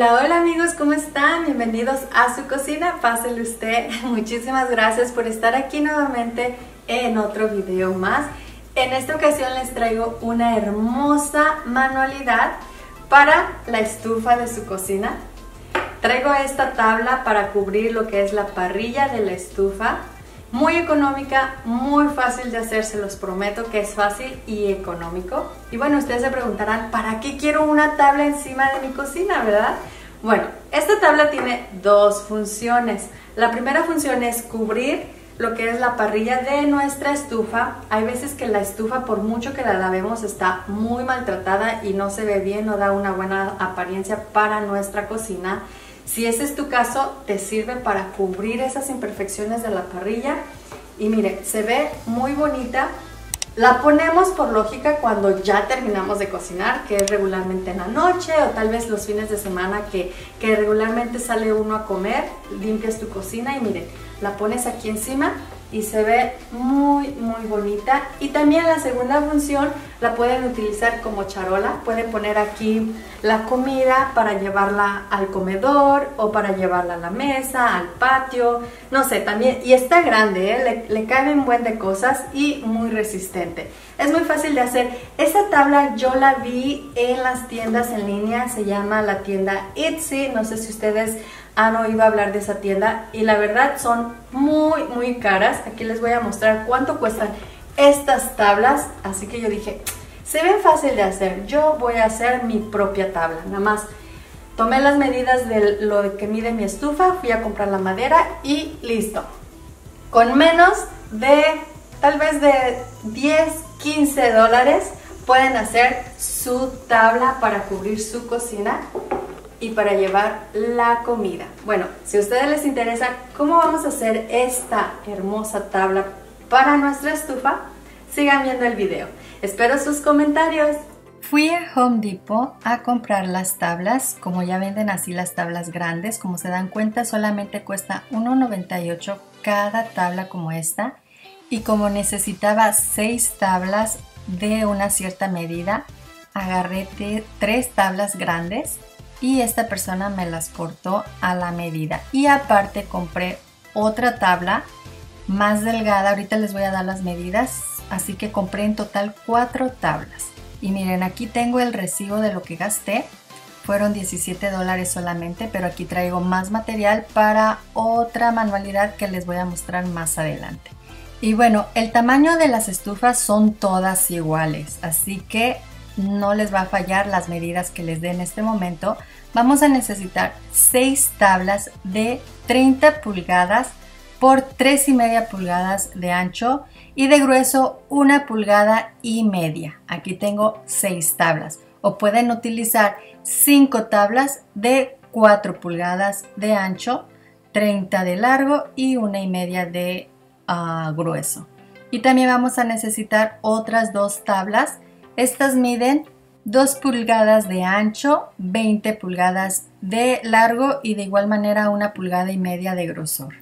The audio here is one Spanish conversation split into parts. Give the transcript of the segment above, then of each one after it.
Hola, hola amigos, ¿cómo están? Bienvenidos a su cocina, pásele usted. Muchísimas gracias por estar aquí nuevamente en otro video más. En esta ocasión les traigo una hermosa manualidad para la estufa de su cocina. Traigo esta tabla para cubrir lo que es la parrilla de la estufa. Muy económica, muy fácil de hacer, se los prometo que es fácil y económico. Y bueno, ustedes se preguntarán, ¿para qué quiero una tabla encima de mi cocina, verdad? Bueno, esta tabla tiene dos funciones. La primera función es cubrir lo que es la parrilla de nuestra estufa. Hay veces que la estufa, por mucho que la lavemos, está muy maltratada y no se ve bien, no da una buena apariencia para nuestra cocina. Si ese es tu caso, te sirve para cubrir esas imperfecciones de la parrilla. Y mire, se ve muy bonita. La ponemos por lógica cuando ya terminamos de cocinar, que es regularmente en la noche o tal vez los fines de semana que, que regularmente sale uno a comer, limpias tu cocina y mire, la pones aquí encima y se ve muy muy bonita. Y también la segunda función la pueden utilizar como charola. Pueden poner aquí la comida para llevarla al comedor o para llevarla a la mesa al patio. No sé también y está grande ¿eh? le, le caben buen de cosas y muy resistente. Es muy fácil de hacer. Esta tabla yo la vi en las tiendas en línea se llama la tienda Etsy. No sé si ustedes han oído hablar de esa tienda y la verdad son muy muy caras. Aquí les voy a mostrar cuánto cuestan estas tablas. Así que yo dije, se ven fácil de hacer. Yo voy a hacer mi propia tabla. Nada más tomé las medidas de lo que mide mi estufa, fui a comprar la madera y listo. Con menos de tal vez de 10, 15 dólares pueden hacer su tabla para cubrir su cocina y para llevar la comida. Bueno, si a ustedes les interesa cómo vamos a hacer esta hermosa tabla para nuestra estufa, sigan viendo el video. Espero sus comentarios. Fui a Home Depot a comprar las tablas, como ya venden así las tablas grandes, como se dan cuenta solamente cuesta 1.98 cada tabla como esta y como necesitaba 6 tablas de una cierta medida, agarré tres tablas grandes y esta persona me las cortó a la medida. Y aparte compré otra tabla más delgada, ahorita les voy a dar las medidas, así que compré en total cuatro tablas. Y miren, aquí tengo el recibo de lo que gasté, fueron 17 dólares solamente, pero aquí traigo más material para otra manualidad que les voy a mostrar más adelante. Y bueno, el tamaño de las estufas son todas iguales, así que no les va a fallar las medidas que les dé en este momento. Vamos a necesitar 6 tablas de 30 pulgadas por 3 y media pulgadas de ancho y de grueso una pulgada y media. Aquí tengo 6 tablas o pueden utilizar 5 tablas de 4 pulgadas de ancho, 30 de largo y una y media de uh, grueso. Y también vamos a necesitar otras dos tablas estas miden 2 pulgadas de ancho, 20 pulgadas de largo y de igual manera una pulgada y media de grosor.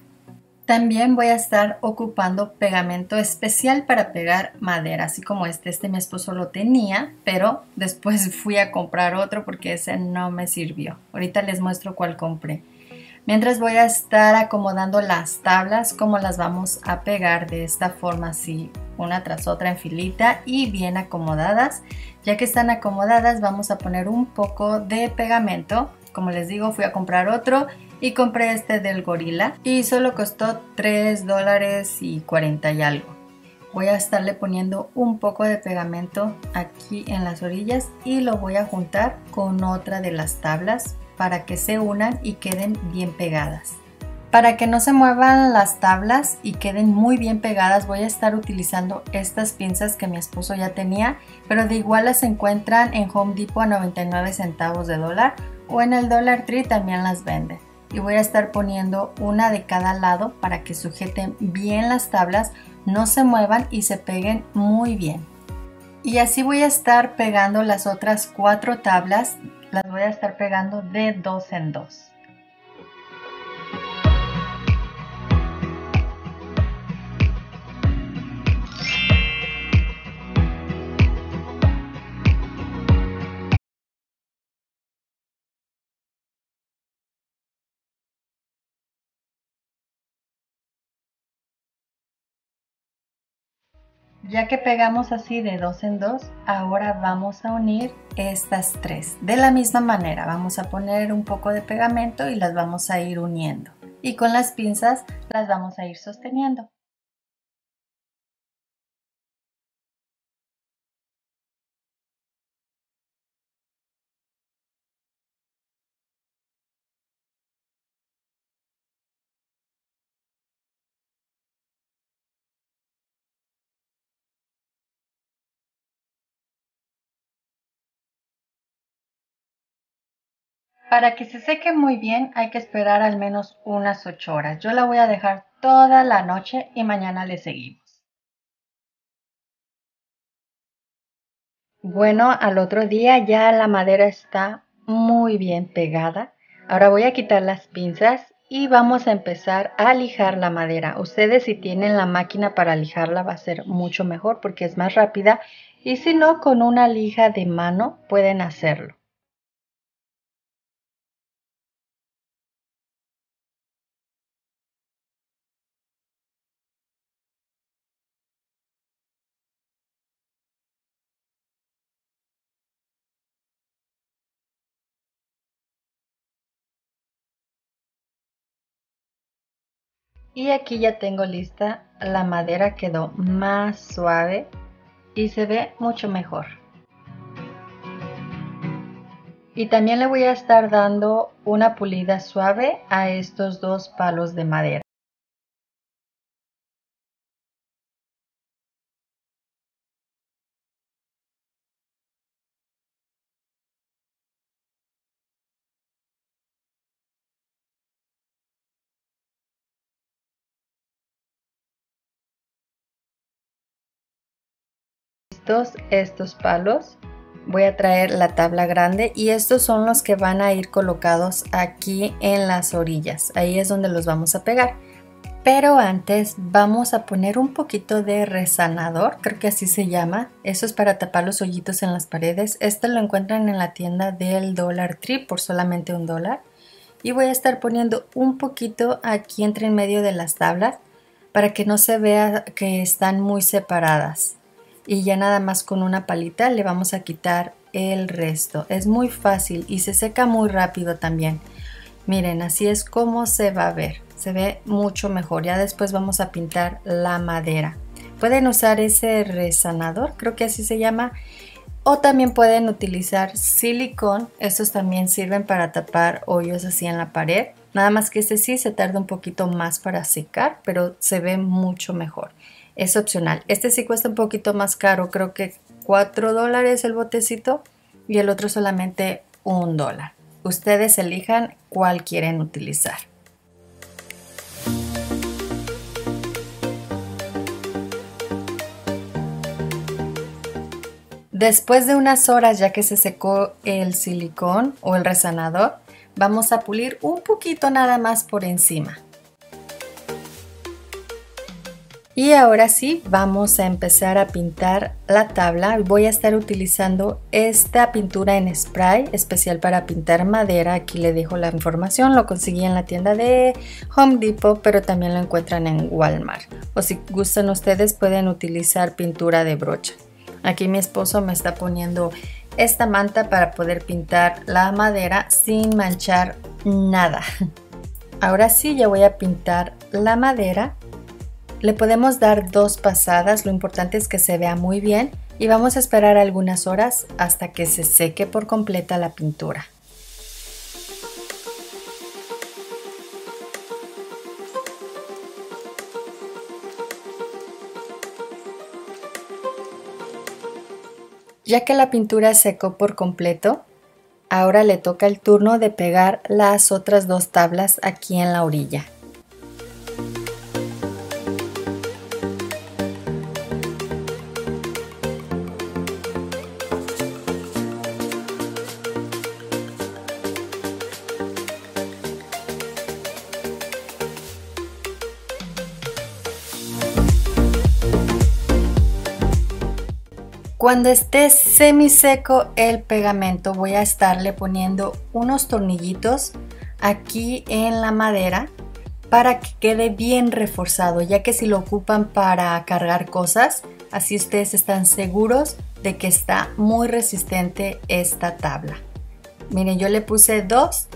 También voy a estar ocupando pegamento especial para pegar madera, así como este. Este mi esposo lo tenía, pero después fui a comprar otro porque ese no me sirvió. Ahorita les muestro cuál compré. Mientras voy a estar acomodando las tablas, como las vamos a pegar de esta forma así, una tras otra en filita y bien acomodadas. Ya que están acomodadas, vamos a poner un poco de pegamento. Como les digo, fui a comprar otro y compré este del gorila y solo costó 3 dólares y 40 y algo. Voy a estarle poniendo un poco de pegamento aquí en las orillas y lo voy a juntar con otra de las tablas para que se unan y queden bien pegadas. Para que no se muevan las tablas y queden muy bien pegadas voy a estar utilizando estas pinzas que mi esposo ya tenía, pero de igual las encuentran en Home Depot a 99 centavos de dólar o en el Dollar Tree también las venden. Y voy a estar poniendo una de cada lado para que sujeten bien las tablas, no se muevan y se peguen muy bien. Y así voy a estar pegando las otras cuatro tablas las voy a estar pegando de dos en dos. Ya que pegamos así de dos en dos, ahora vamos a unir estas tres. De la misma manera, vamos a poner un poco de pegamento y las vamos a ir uniendo. Y con las pinzas las vamos a ir sosteniendo. Para que se seque muy bien hay que esperar al menos unas 8 horas. Yo la voy a dejar toda la noche y mañana le seguimos. Bueno, al otro día ya la madera está muy bien pegada. Ahora voy a quitar las pinzas y vamos a empezar a lijar la madera. Ustedes si tienen la máquina para lijarla va a ser mucho mejor porque es más rápida y si no con una lija de mano pueden hacerlo. Y aquí ya tengo lista la madera, quedó más suave y se ve mucho mejor. Y también le voy a estar dando una pulida suave a estos dos palos de madera. Estos palos. Voy a traer la tabla grande y estos son los que van a ir colocados aquí en las orillas. Ahí es donde los vamos a pegar. Pero antes vamos a poner un poquito de resanador creo que así se llama. Eso es para tapar los hoyitos en las paredes. Este lo encuentran en la tienda del Dollar Tree por solamente un dólar. Y voy a estar poniendo un poquito aquí entre en medio de las tablas para que no se vea que están muy separadas y ya nada más con una palita le vamos a quitar el resto. Es muy fácil y se seca muy rápido también. Miren, así es como se va a ver. Se ve mucho mejor. Ya después vamos a pintar la madera. Pueden usar ese resanador, creo que así se llama. O también pueden utilizar silicón. Estos también sirven para tapar hoyos así en la pared. Nada más que este sí se tarda un poquito más para secar, pero se ve mucho mejor es opcional. Este sí cuesta un poquito más caro, creo que 4 dólares el botecito y el otro solamente un dólar. Ustedes elijan cuál quieren utilizar. Después de unas horas ya que se secó el silicón o el resanador, vamos a pulir un poquito nada más por encima. Y ahora sí, vamos a empezar a pintar la tabla. Voy a estar utilizando esta pintura en spray especial para pintar madera. Aquí le dejo la información, lo conseguí en la tienda de Home Depot, pero también lo encuentran en Walmart. O si gustan ustedes pueden utilizar pintura de brocha. Aquí mi esposo me está poniendo esta manta para poder pintar la madera sin manchar nada. Ahora sí, ya voy a pintar la madera le podemos dar dos pasadas, lo importante es que se vea muy bien y vamos a esperar algunas horas hasta que se seque por completa la pintura. Ya que la pintura secó por completo, ahora le toca el turno de pegar las otras dos tablas aquí en la orilla. Cuando esté semi seco el pegamento voy a estarle poniendo unos tornillitos aquí en la madera para que quede bien reforzado ya que si lo ocupan para cargar cosas así ustedes están seguros de que está muy resistente esta tabla. Miren, yo le puse dos,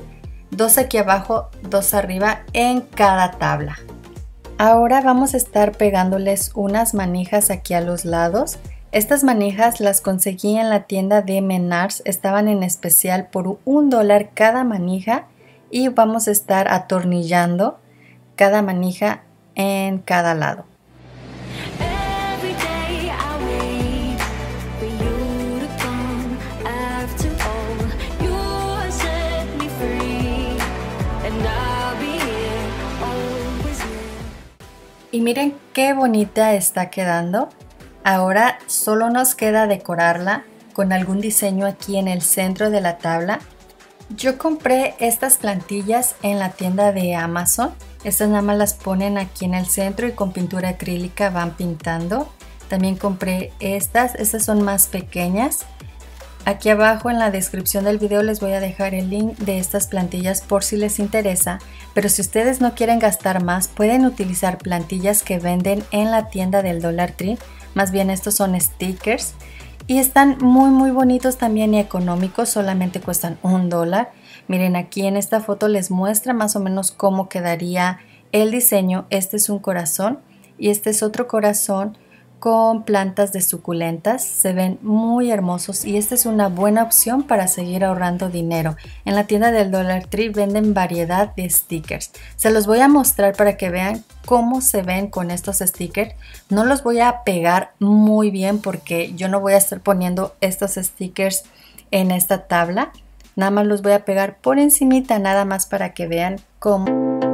dos aquí abajo, dos arriba en cada tabla. Ahora vamos a estar pegándoles unas manijas aquí a los lados. Estas manijas las conseguí en la tienda de Menars, estaban en especial por un dólar cada manija y vamos a estar atornillando cada manija en cada lado. Y miren qué bonita está quedando. Ahora solo nos queda decorarla con algún diseño aquí en el centro de la tabla. Yo compré estas plantillas en la tienda de Amazon. Estas nada más las ponen aquí en el centro y con pintura acrílica van pintando. También compré estas, estas son más pequeñas. Aquí abajo en la descripción del video les voy a dejar el link de estas plantillas por si les interesa, pero si ustedes no quieren gastar más pueden utilizar plantillas que venden en la tienda del Dollar Tree, más bien estos son stickers y están muy muy bonitos también y económicos, solamente cuestan un dólar. Miren aquí en esta foto les muestra más o menos cómo quedaría el diseño, este es un corazón y este es otro corazón con plantas de suculentas. Se ven muy hermosos y esta es una buena opción para seguir ahorrando dinero. En la tienda del Dollar Tree venden variedad de stickers. Se los voy a mostrar para que vean cómo se ven con estos stickers. No los voy a pegar muy bien porque yo no voy a estar poniendo estos stickers en esta tabla. Nada más los voy a pegar por encimita, nada más para que vean cómo...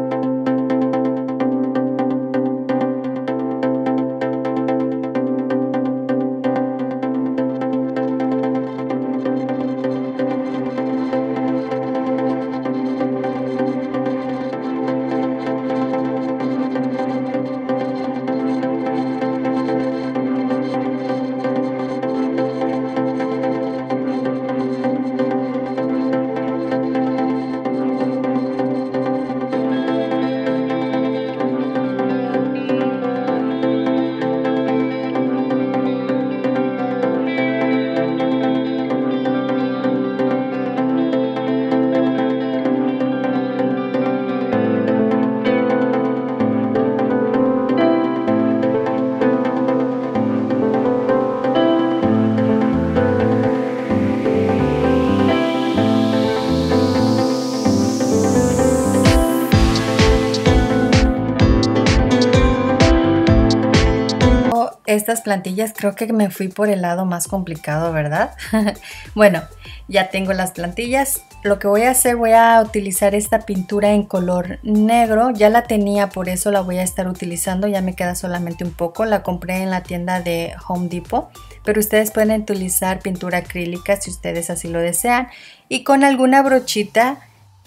estas plantillas creo que me fui por el lado más complicado, ¿verdad? bueno, ya tengo las plantillas. Lo que voy a hacer, voy a utilizar esta pintura en color negro. Ya la tenía, por eso la voy a estar utilizando. Ya me queda solamente un poco. La compré en la tienda de Home Depot. Pero ustedes pueden utilizar pintura acrílica si ustedes así lo desean. Y con alguna brochita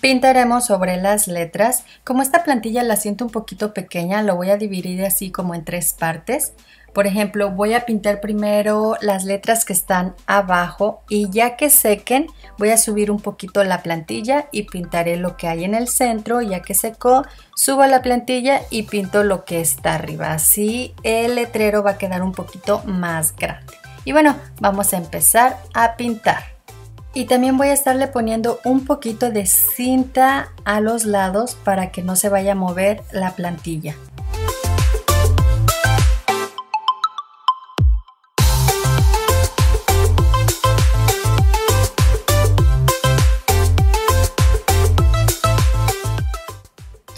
pintaremos sobre las letras. Como esta plantilla la siento un poquito pequeña, lo voy a dividir así como en tres partes. Por ejemplo, voy a pintar primero las letras que están abajo y ya que sequen voy a subir un poquito la plantilla y pintaré lo que hay en el centro. Ya que secó, subo la plantilla y pinto lo que está arriba. Así el letrero va a quedar un poquito más grande. Y bueno, vamos a empezar a pintar. Y también voy a estarle poniendo un poquito de cinta a los lados para que no se vaya a mover la plantilla.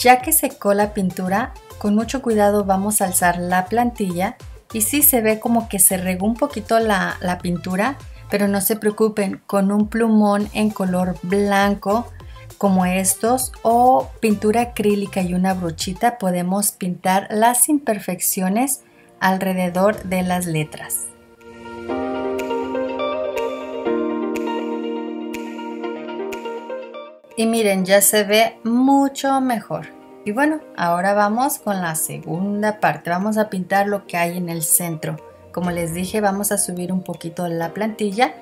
Ya que secó la pintura, con mucho cuidado vamos a alzar la plantilla y sí se ve como que se regó un poquito la, la pintura, pero no se preocupen, con un plumón en color blanco como estos o pintura acrílica y una brochita podemos pintar las imperfecciones alrededor de las letras. Y miren, ya se ve mucho mejor. Y bueno, ahora vamos con la segunda parte. Vamos a pintar lo que hay en el centro. Como les dije, vamos a subir un poquito la plantilla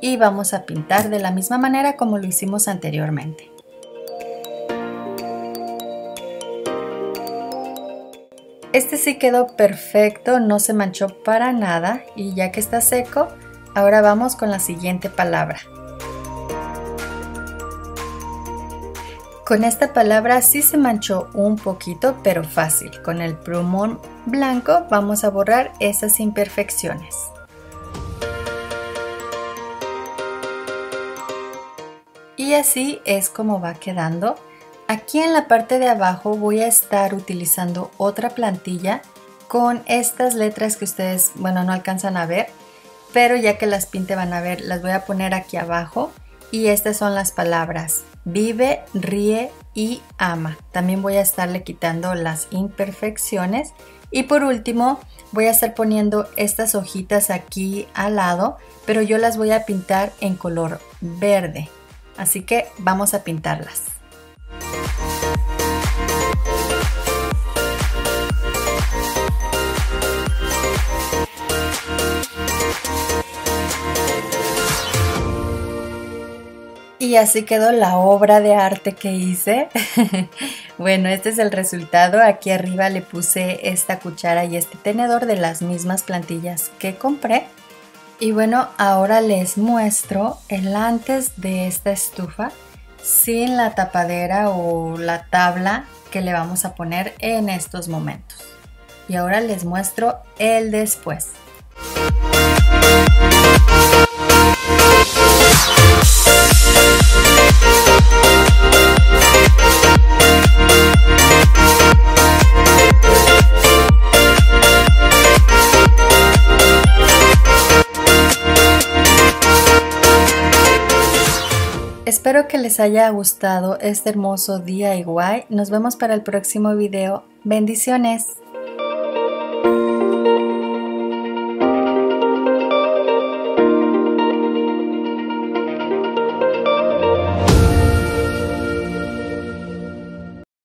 y vamos a pintar de la misma manera como lo hicimos anteriormente. Este sí quedó perfecto, no se manchó para nada y ya que está seco, ahora vamos con la siguiente palabra. Con esta palabra sí se manchó un poquito, pero fácil. Con el plumón blanco vamos a borrar esas imperfecciones. Y así es como va quedando. Aquí en la parte de abajo voy a estar utilizando otra plantilla con estas letras que ustedes, bueno, no alcanzan a ver, pero ya que las pinte van a ver, las voy a poner aquí abajo y estas son las palabras vive, ríe y ama. También voy a estarle quitando las imperfecciones. Y por último, voy a estar poniendo estas hojitas aquí al lado, pero yo las voy a pintar en color verde. Así que vamos a pintarlas. Y así quedó la obra de arte que hice. bueno, este es el resultado. Aquí arriba le puse esta cuchara y este tenedor de las mismas plantillas que compré. Y bueno, ahora les muestro el antes de esta estufa sin la tapadera o la tabla que le vamos a poner en estos momentos. Y ahora les muestro el después. Espero que les haya gustado este hermoso DIY. Nos vemos para el próximo video. Bendiciones.